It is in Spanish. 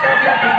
Gracias.